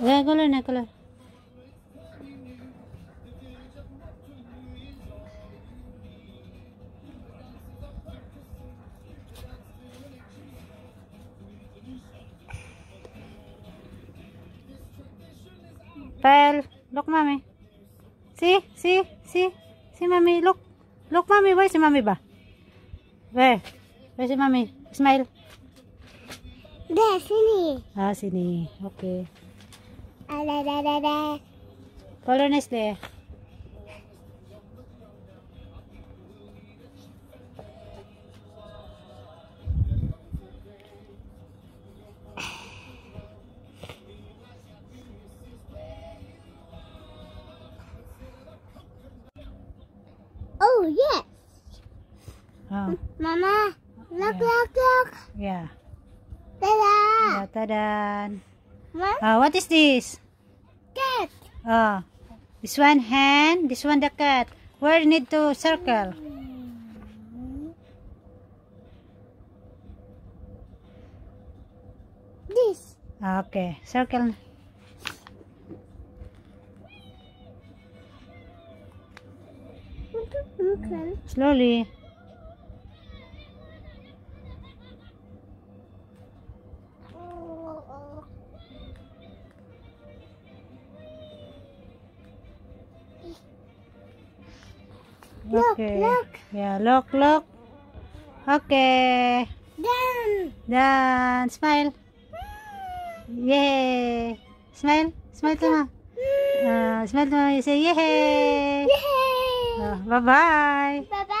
Yeah, color na color. Pel, look mommy. See, see, see, see mommy, look. Look mommy, where's mommy ba? Where? Where's mommy? Smile. Deh, sini. Ah, sini. Okay. Ada, ada, ada, ada. Color Nestle. Oh, yes. Oh, Mama, look, Yeah. look, look. yeah. Yeah. What? Ah, what is this? Cat. Oh, this one hand, this one the cat. Where need to circle? This. Ah, Okay, circle. Slowly. Okay. look. Yeah, look, look. Okay. Done. Done. Smile. Yay. Smile. Smile to ma. Uh, smile to ma. You say yay. Yay. Uh, bye-bye. Bye bye.